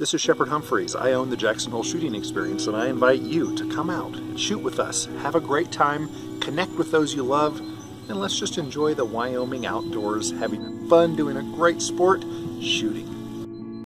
This is Shepard Humphries. I own the Jackson Hole Shooting Experience and I invite you to come out and shoot with us. Have a great time, connect with those you love, and let's just enjoy the Wyoming outdoors, having fun doing a great sport, shooting.